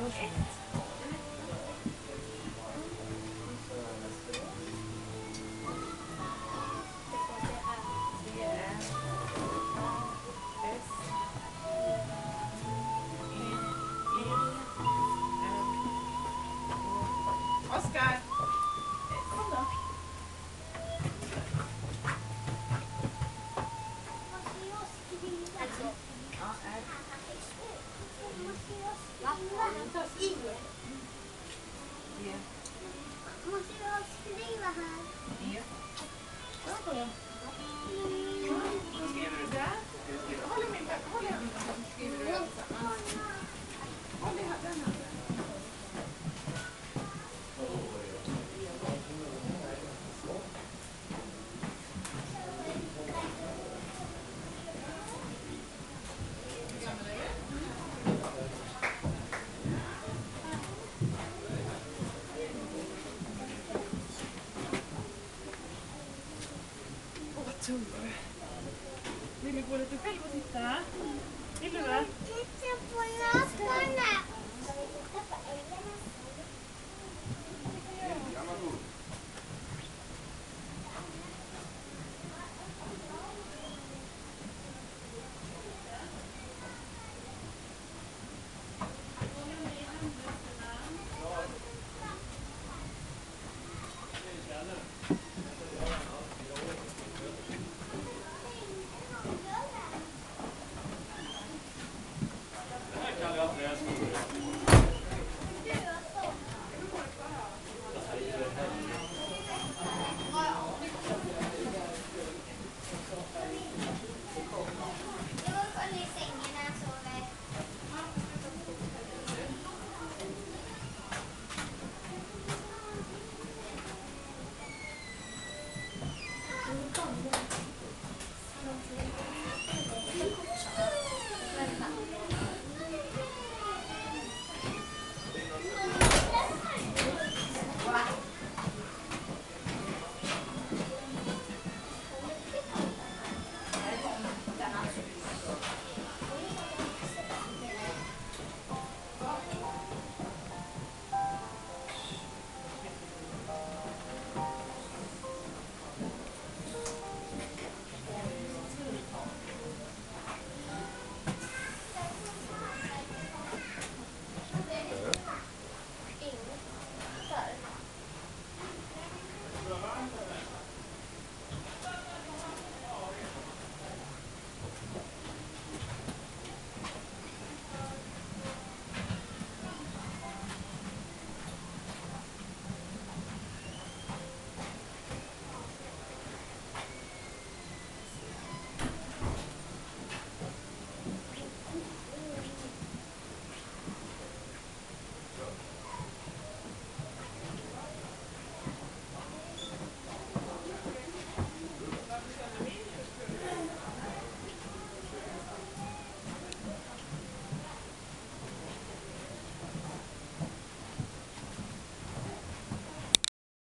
girlfriend. yeah vi ha Yeah. här? Ja. Kolla. tunnor. Vill du gå lite själv och titta? Vill du det? Titta på lastarna! Oh, yeah.